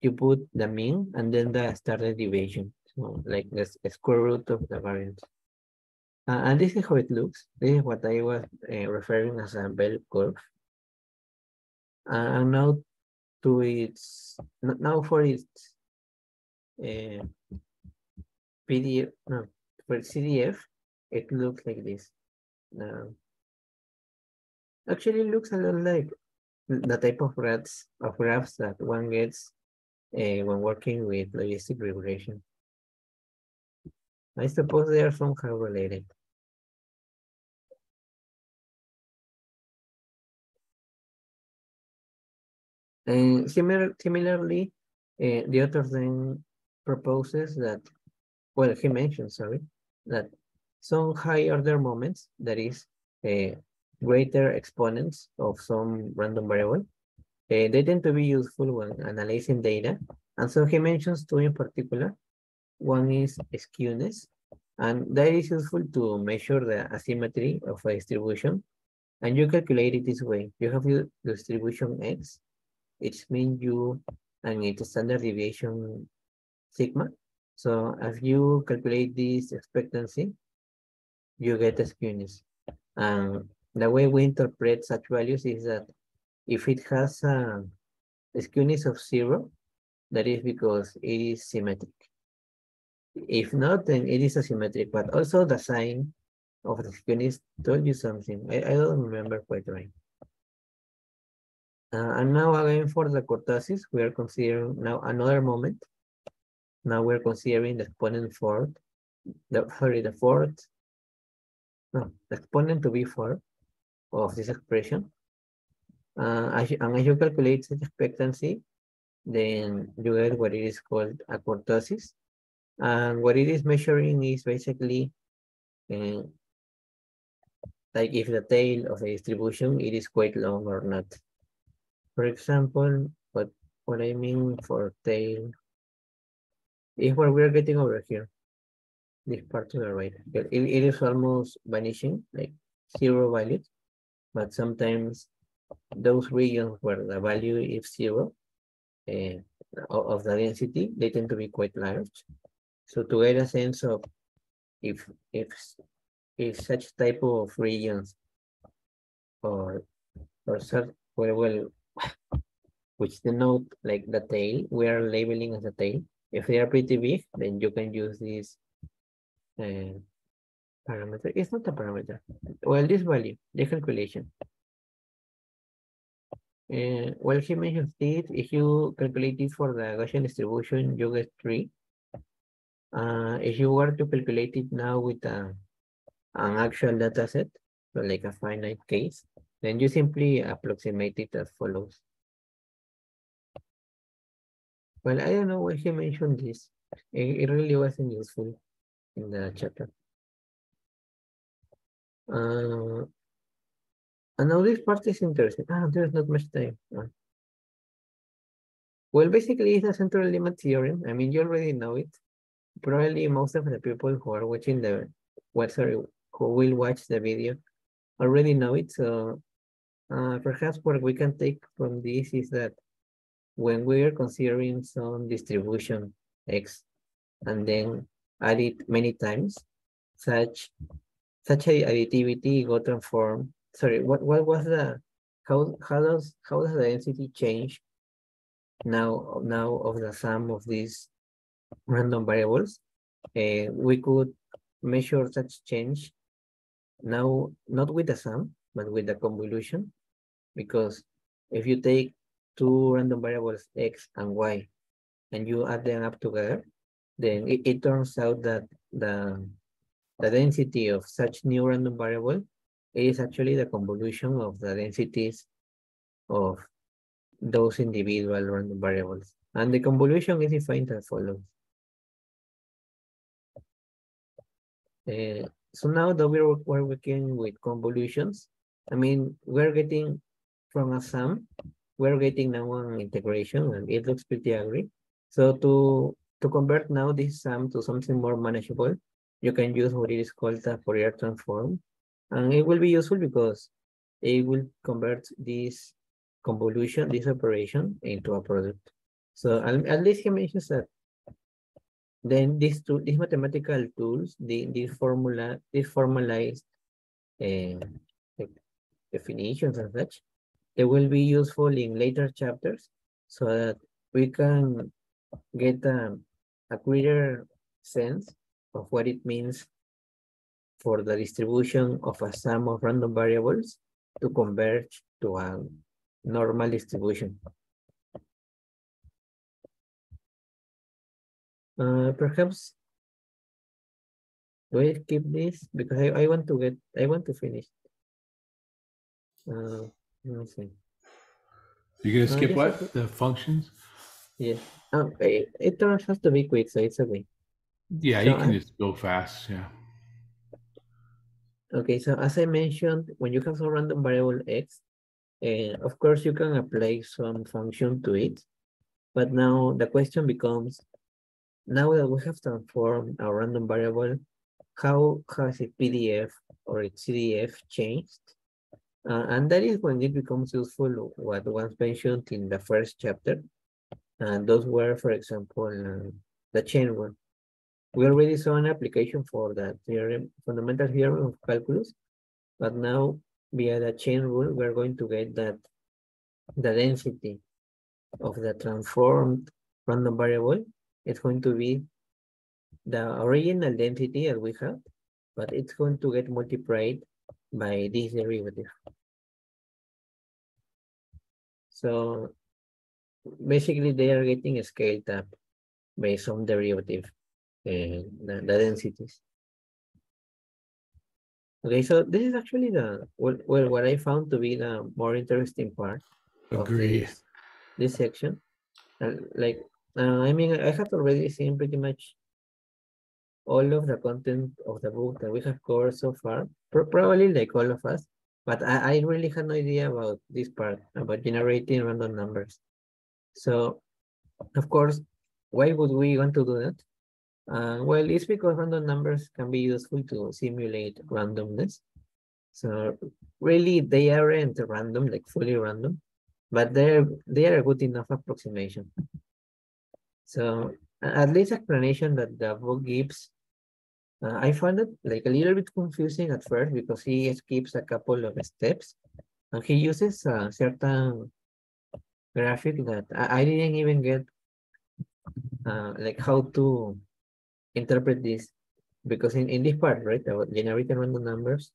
You put the mean and then the standard deviation. So like the square root of the variance. Uh, and this is how it looks. This is what I was uh, referring as a bell curve. Uh, and now to its, now for its uh, PDF, no, for CDF, it looks like this. Uh, actually looks a lot like the type of graphs of graphs that one gets uh, when working with logistic regression. I suppose they are somehow related. And similar, similarly, uh, the other then proposes that, well, he mentioned, sorry, that some high order moments, that is, uh, greater exponents of some random variable. Uh, they tend to be useful when analyzing data. And so he mentions two in particular. One is skewness, and that is useful to measure the asymmetry of a distribution. And you calculate it this way. You have your distribution X, its mean U, and its standard deviation sigma. So as you calculate this expectancy, you get a skewness. And the way we interpret such values is that if it has a, skewness of zero, that is because it is symmetric. If not, then it is asymmetric, but also the sign of the skewness told you something. I, I don't remember quite right. Uh, and now again for the kurtosis, we are considering now another moment. Now we're considering the exponent fourth, the sorry, the fourth, no, the exponent to be four of this expression. Uh, as you, and as you calculate such expectancy, then you get what it is called a kurtosis. And what it is measuring is basically uh, like if the tail of the distribution, it is quite long or not. For example, what, what I mean for tail is what we're getting over here. This part to the right. It, it is almost vanishing, like zero values, but sometimes those regions where the value is zero uh, of the density, they tend to be quite large. So to get a sense of if if if such type of regions or or such well, well which denote like the tail, we are labeling as a tail. If they are pretty big, then you can use this uh, parameter. It's not a parameter. Well, this value, the calculation. Uh, well, he mentions it. If you calculate it for the Gaussian distribution, you get three. Uh, if you were to calculate it now with a, an actual data set, so like a finite case, then you simply approximate it as follows. Well, I don't know why he mentioned this. It, it really wasn't useful in the chapter. Uh, and now this part is interesting. Ah, there's not much time. Ah. Well, basically, it's a central limit theorem. I mean, you already know it. Probably most of the people who are watching the, what sorry, who will watch the video already know it. So uh, perhaps what we can take from this is that when we are considering some distribution x and then add it many times, such such a additivity got transformed sorry, what, what was the, how, how does, how does the density change now, now of the sum of these random variables? Uh, we could measure such change now, not with the sum, but with the convolution, because if you take two random variables, x and y, and you add them up together, then it, it turns out that the, the density of such new random variable is actually the convolution of the densities of those individual random variables. And the convolution is defined as follows. Uh, so now that we're, we're working with convolutions, I mean, we're getting from a sum, we're getting now an integration and it looks pretty ugly. So to, to convert now this sum to something more manageable, you can use what is called the Fourier transform. And it will be useful because it will convert this convolution, this operation into a product. So at least he mentions that then these two, these mathematical tools, the this formula, this formalized uh, definitions and such, they will be useful in later chapters so that we can get a, a clearer sense of what it means for the distribution of a sum of random variables to converge to a normal distribution. Uh, perhaps I skip this because I, I want to get I want to finish. Uh, let me see. You're gonna uh, skip uh, what the functions? Yeah, um, it, it turns out to be quick, so it's okay. Yeah, so you can I, just go fast. Yeah. Okay, so as I mentioned, when you have some random variable x, uh, of course you can apply some function to it. But now the question becomes, now that we have transformed a random variable, how has its PDF or its CDF changed? Uh, and that is when it becomes useful what was mentioned in the first chapter. And those were, for example, uh, the chain one. we already saw an application for that theorem, fundamental theorem of calculus, but now via the chain rule, we're going to get that the density of the transformed random variable is going to be the original density that we have, but it's going to get multiplied by this derivative. So basically they are getting scaled up by some derivative, uh, the, the densities. Okay, so this is actually the, well, well, what I found to be the more interesting part. Agree. This, this, section. Like, uh, I mean, I have already seen pretty much all of the content of the book that we have covered so far, probably like all of us, but I, I really had no idea about this part, about generating random numbers. So, of course, why would we want to do that? Uh, well, it's because random numbers can be useful to simulate randomness. So really, they aren't random, like fully random, but they're they are a good enough approximation. So at least explanation that the book gives, uh, I found it like a little bit confusing at first because he skips a couple of steps, and he uses a certain graphic that I, I didn't even get uh, like how to interpret this because in, in this part, right, about generating random numbers,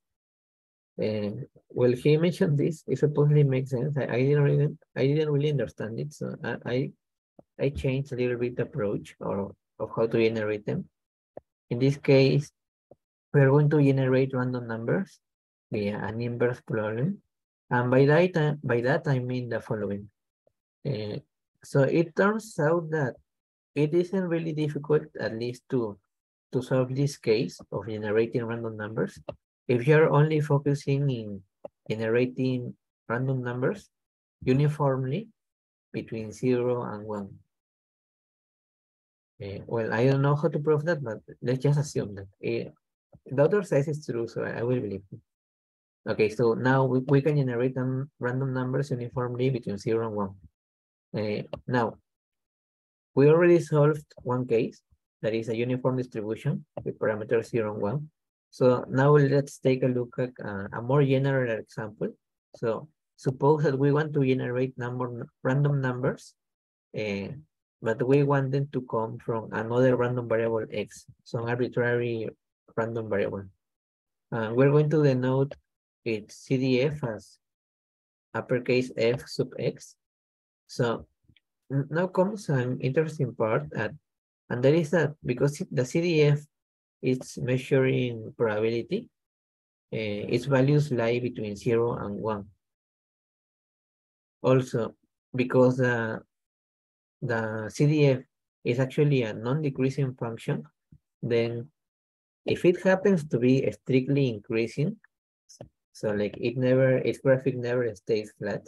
and uh, well, he mentioned this, it supposedly makes sense. I, I didn't really, I didn't really understand it, so I, I, I changed a little bit the approach or of how to generate them. In this case, we're going to generate random numbers via an inverse problem, and by that, by that I mean the following. Uh, so it turns out that it isn't really difficult, at least to, to solve this case of generating random numbers. If you're only focusing in generating random numbers uniformly between zero and one. Uh, well, I don't know how to prove that, but let's just assume that. Uh, the author says it's true, so I will believe him. Okay, so now we, we can generate um, random numbers uniformly between zero and one. Uh, now, we already solved one case, that is a uniform distribution with parameters 0 and 1. So now let's take a look at uh, a more general example. So suppose that we want to generate number random numbers, uh, but we want them to come from another random variable x, some arbitrary random variable. Uh, we're going to denote its CDF as uppercase f sub x. So now comes an interesting part, and that is that because the CDF is measuring probability, uh, its values lie between zero and one. Also, because the, the CDF is actually a non-decreasing function, then if it happens to be strictly increasing, so like it never, its graphic never stays flat,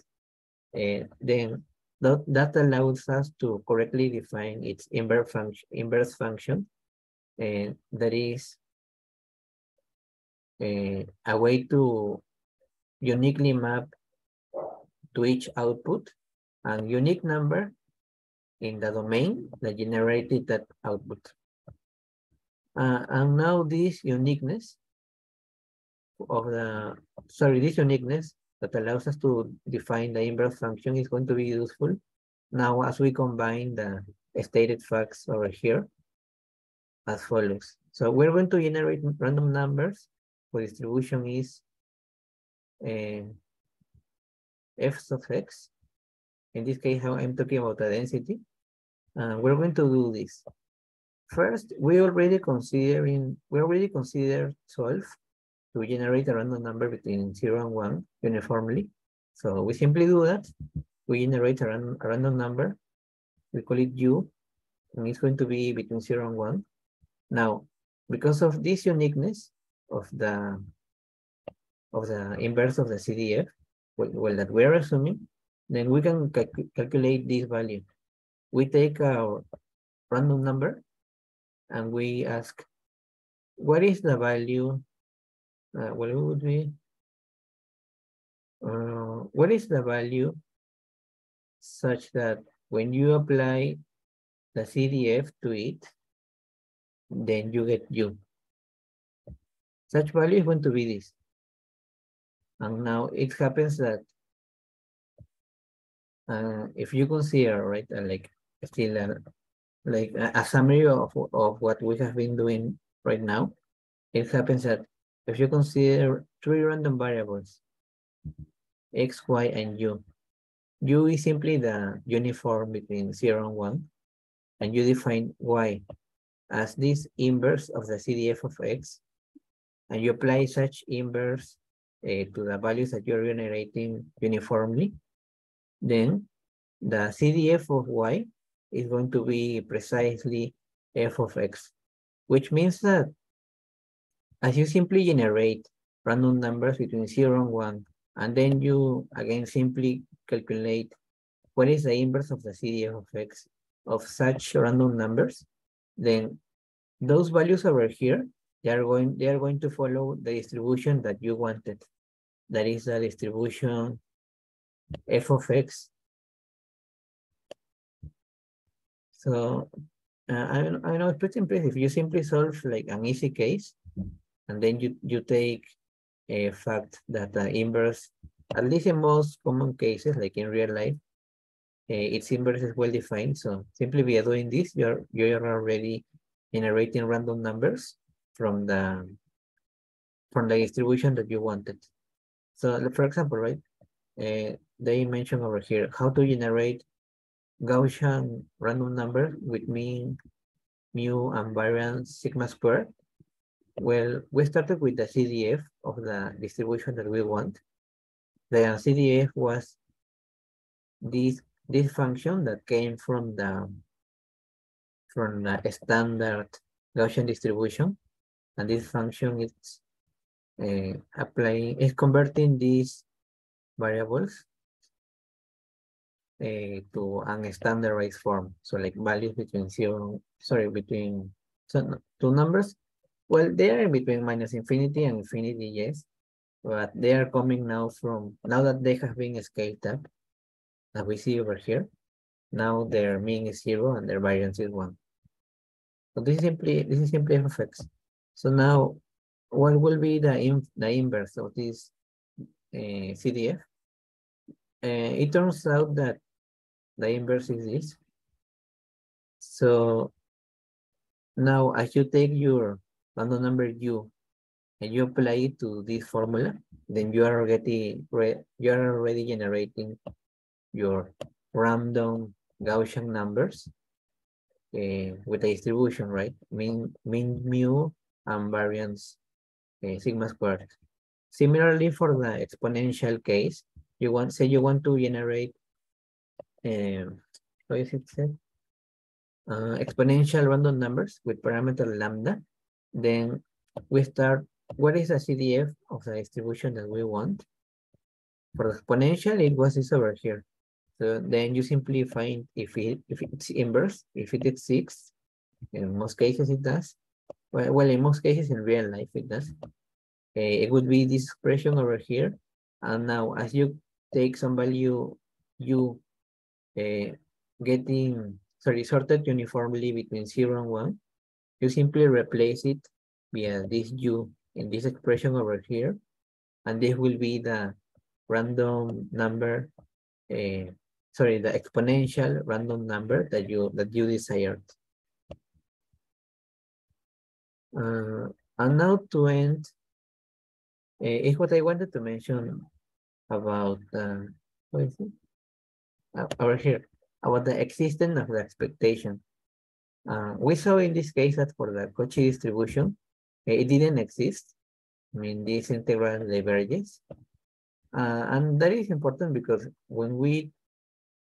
uh, then that, that allows us to correctly define its inverse function, inverse function and that is eh, a way to uniquely map to each output and unique number in the domain that generated that output. Uh, and now this uniqueness of the, sorry, this uniqueness that allows us to define the inverse function is going to be useful now as we combine the stated facts over here as follows. So we're going to generate random numbers for distribution is uh, f of x. In this case, I'm talking about the density. Uh, we're going to do this. First, we already considering we already considered solve to generate a random number between 0 and 1 uniformly. So we simply do that. We generate a, ran a random number. We call it u, and it's going to be between 0 and 1. Now, because of this uniqueness of the of the inverse of the CDF, well, well that we're assuming, then we can cal calculate this value. We take our random number and we ask, what is the value uh, what would be, uh, what is the value such that when you apply the CDF to it, then you get u. Such value is going to be this. And now it happens that uh, if you consider, right, uh, like still like a, a summary of, of what we have been doing right now, it happens that if you consider three random variables, x, y, and u, u is simply the uniform between 0 and 1, and you define y as this inverse of the CDF of x, and you apply such inverse uh, to the values that you're generating uniformly, then the CDF of y is going to be precisely f of x, which means that as you simply generate random numbers between 0 and 1, and then you again simply calculate what is the inverse of the CDF of x of such random numbers, then those values over here, they are going they are going to follow the distribution that you wanted. That is the distribution f of x. So uh, I, I know it's pretty impressive. You simply solve like an easy case, and then you, you take a fact that the inverse, at least in most common cases, like in real life, uh, its inverse is well defined. So simply by doing this, you're you're already generating random numbers from the from the distribution that you wanted. So for example, right, uh, they mentioned over here how to generate Gaussian random number with mean, mu, and variance sigma squared. Well, we started with the CDF of the distribution that we want. The CDF was this this function that came from the from the standard Gaussian distribution, and this function is uh, applying is converting these variables uh, to an standardized form. So like values between zero, sorry, between so two numbers. Well, they are in between minus infinity and infinity, yes, but they are coming now from now that they have been scaled up, as we see over here. Now their mean is zero and their variance is one. So this is simply this is simply f of x. So now, what will be the the inverse of this uh, CDF? Uh, it turns out that the inverse is this. So now as you take your random number u and you apply it to this formula, then you are getting you are already generating your random Gaussian numbers uh, with the distribution, right? Mean mean mu and variance uh, sigma squared. Similarly, for the exponential case, you want say you want to generate um, what is it said? Uh, exponential random numbers with parameter lambda, then we start, what is the CDF of the distribution that we want? For the exponential, it was this over here. So then you simply find if it if it's inverse, if it is six, in most cases it does. Well, well in most cases in real life it does. Uh, it would be this expression over here. And now as you take some value you uh, getting sorry sorted uniformly between zero and one, you simply replace it via this u in this expression over here, and this will be the random number, uh, sorry, the exponential random number that you that you desired. Uh, and now to end, uh, is what I wanted to mention about what is it? Uh, over here about the existence of the expectation. Uh, we saw in this case that for the Cauchy distribution, it didn't exist. I mean, this integral diverges. Uh, and that is important because when we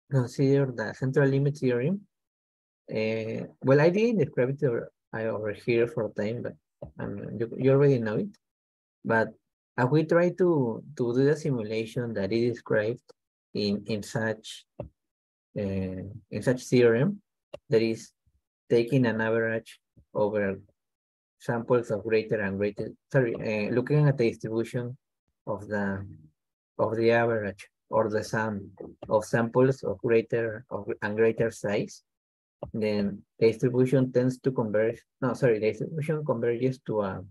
consider the central limit theorem, uh, well, I didn't describe it over, over here for a time, but um, you, you already know it. But uh, we try to, to do the simulation that is described in, in such uh, in such theorem that is taking an average over samples of greater and greater sorry uh, looking at the distribution of the of the average or the sum of samples of greater of, and greater size then the distribution tends to converge. No, sorry, the distribution converges to a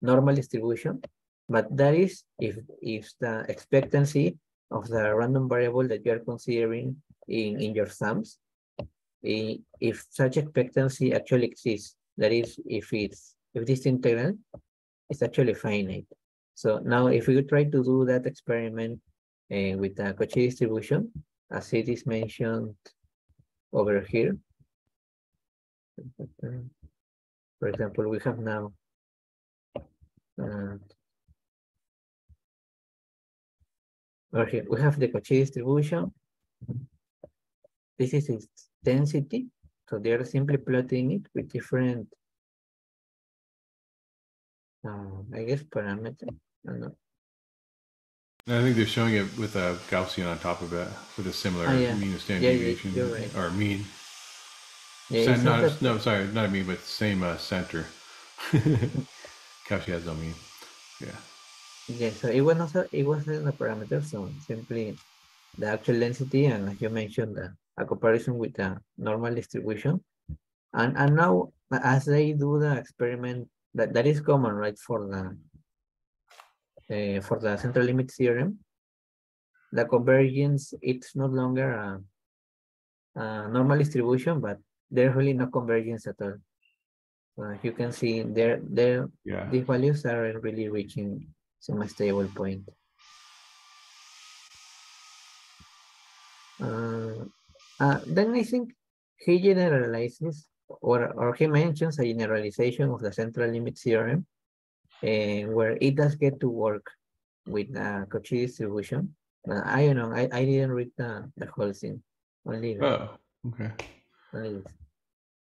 normal distribution, but that is if if the expectancy of the random variable that you are considering in, in your sums, if such expectancy actually exists, that is, if it's if this integral is actually finite. So now if we try to do that experiment uh, with the Cauchy distribution, as it is mentioned over here, for example, we have now uh, over here, we have the Cauchy distribution. This is its density. So they are simply plotting it with different, uh, I guess, parameters. I don't know. I think they're showing it with a Gaussian on top of it with a similar Oh, yeah. mean and standard Yeah, yeah, deviation you're right. or mean. Yeah, Cen- it's not not, that- no, sorry, not a mean, but same uh, center. Cauchy has no mean. Yeah. Yeah, so it was also it wasn't a parameter, so simply the actual density and as you mentioned, the, a comparison with the normal distribution. And and now as they do the experiment, that, that is common, right, for the uh, for the central limit theorem, the convergence it's no longer a, a normal distribution, but there's really no convergence at all. So you can see there there Yeah. these values are really reaching some stable point. Uh, uh, then I think he generalizes or, or he mentions a generalization of the central limit theorem uh, where it does get to work with the Cauchy distribution. But I don't know, I, I didn't read the, the whole thing. Only, Oh, okay. only this.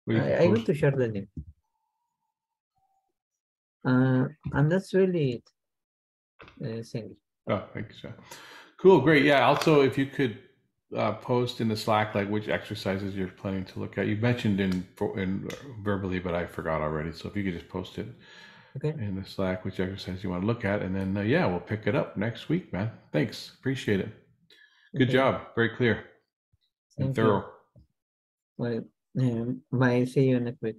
What do you I, I want to share the link. Uh, and that's really it. Uh, thank. Oh, thank you, sir. Cool, great. Yeah. Also, if you could uh, post in the Slack like which exercises you're planning to look at. You mentioned in in verbally, but I forgot already. So if you could just post it Okay. in the Slack which exercise you want to look at, and then uh, yeah, we'll pick it up next week, man. Thanks, appreciate it. Good Okay. job, very clear and Thank you. thorough. Well, um, bye. See you next week.